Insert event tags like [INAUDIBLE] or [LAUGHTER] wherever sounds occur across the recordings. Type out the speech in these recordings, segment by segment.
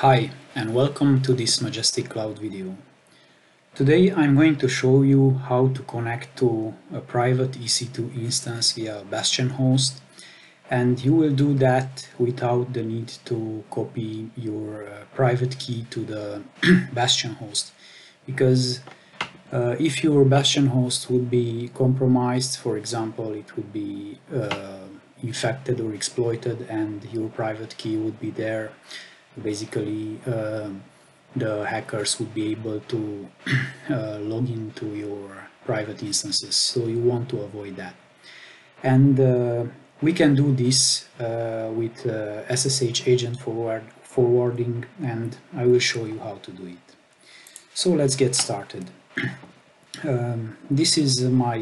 Hi and welcome to this Majestic Cloud video. Today I'm going to show you how to connect to a private EC2 instance via Bastion host and you will do that without the need to copy your uh, private key to the [CLEARS THROAT] Bastion host because uh, if your Bastion host would be compromised, for example, it would be uh, infected or exploited and your private key would be there basically um, the hackers would be able to [CLEARS THROAT] uh, log into your private instances. So you want to avoid that. And uh, we can do this uh, with SSH agent forward forwarding and I will show you how to do it. So let's get started. [CLEARS THROAT] Um, this is my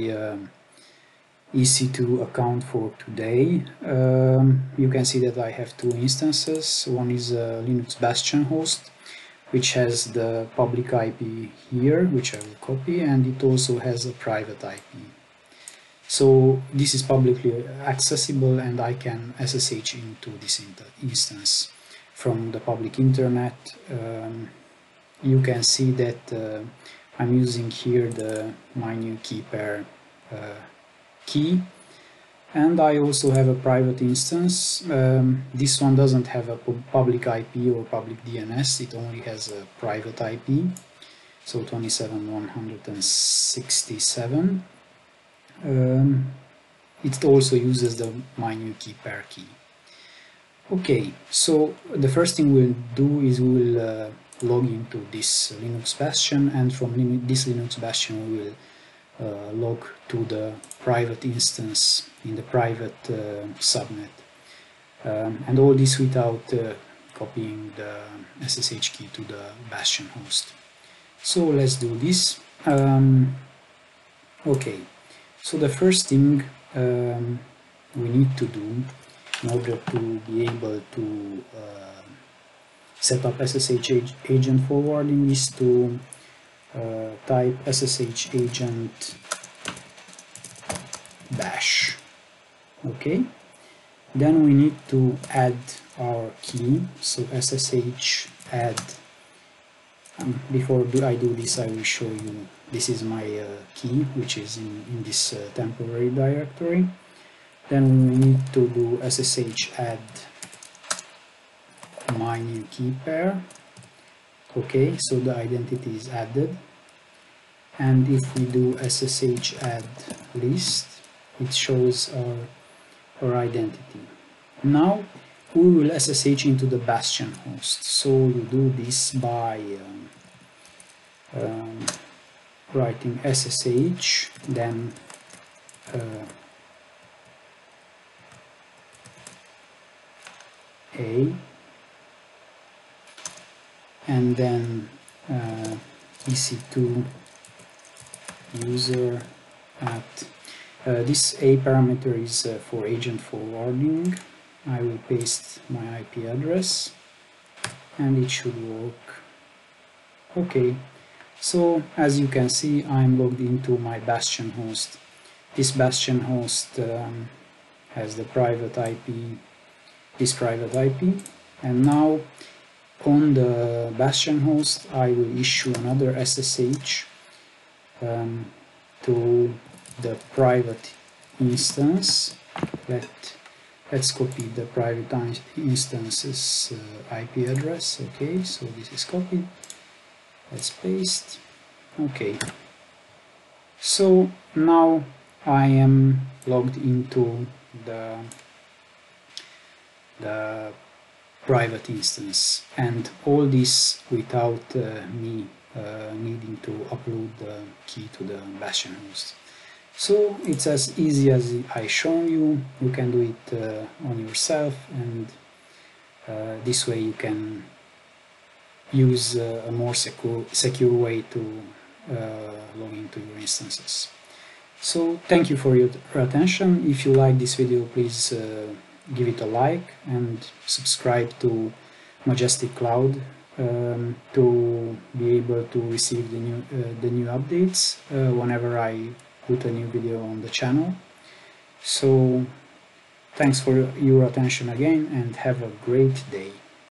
um, EC2 account for today. Um, you can see that I have two instances. One is a Linux Bastion host, which has the public IP here, which I will copy, and it also has a private IP. So this is publicly accessible and I can SSH into this instance from the public internet. Um, you can see that uh, I'm using here the my new key pair uh, key and I also have a private instance. Um, this one doesn't have a public IP or public DNS, it only has a private IP, so 27167. Um, it also uses the my new key pair key. Okay, so the first thing we'll do is we will uh, log into this Linux Bastion and from this Linux Bastion we will log to the private instance in the private uh, subnet. Um, and all this without uh, copying the SSH key to the Bastion host. So let's do this. Um, okay, so the first thing um, we need to do in order to be able to uh, set up SSH agent forwarding is to uh, type ssh agent bash. Okay. Then we need to add our key. So ssh add. Um, before do I do this I will show you. This is my uh, key which is in, in this uh, temporary directory. Then we need to do ssh add my new key pair okay so the identity is added. And if we do ssh add list it shows our, our identity. Now we will ssh into the bastion host. So we do this by um, um, writing ssh then uh, a and then uh, ec2 user at uh, this a parameter is uh, for agent forwarding. I will paste my IP address and it should work. Okay. So as you can see I'm logged into my bastion host. This bastion host um, has the private IP this private IP and now on the Bastion host I will issue another SSH um, to the private instance. Let let's copy the private instance's uh, IP address. Okay so this is copied. Let's paste. Okay. So now I am logged into the the private instance and all this without uh, me uh, needing to upload the key to the bastion host. So it's as easy as I shown you. You can do it uh, on yourself and uh, this way you can use uh, a more secure secure way to uh, log into your instances. So thank you for your attention. If you like this video please give it a like and subscribe to Majestic Cloud um, to be able to receive the new uh, the new updates uh, whenever I put a new video on the channel. So thanks for your attention again and have a great day.